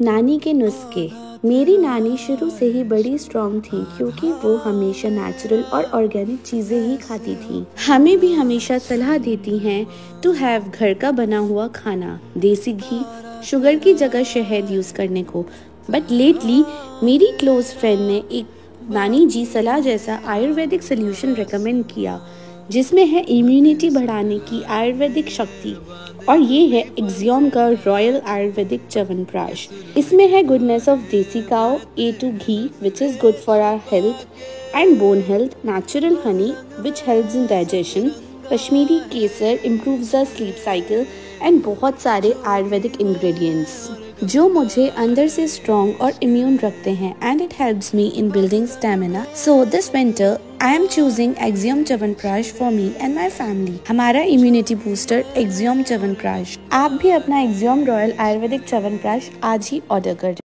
नानी के नुस्खे। मेरी नानी शुरू से ही बड़ी स्ट्रॉन्ग थी क्योंकि वो हमेशा नेचुरल और ऑर्गेनिक चीज़ें ही खाती थी। हमें भी हमेशा सलाह देती हैं टू हैव घर का बना हुआ खाना, देसी घी शुगर की जगह शहद यूज़ करने को। बट लेटली मेरी क्लोज फ्रेंड ने एक नानी जी सलाह जैसा आयुर्वेदिक सोल्यूशन रिकमेंड किया। जिसमें है इम्यूनिटी बढ़ाने की आयुर्वेदिक शक्ति, और ये है एक्जियोम का रॉयल आयुर्वेदिक च्यवनप्राश इसमें है goodness of desi cow A two ghee which is good for our health and bone health natural honey which helps in digestion Kashmiri kesar improves the sleep cycle and बहुत सारे Ayurvedic ingredients जो मुझे अंदर से strong और immune रखते हैं and it helps me in building stamina so this winter I am choosing Axiom Chyawanprash for me and my family हमारा इम्यूनिटी बूस्टर एक्जियम चवन प्राश आप भी अपना एक्जियम रॉयल आयुर्वेदिक चवन प्राश आज ही ऑर्डर कर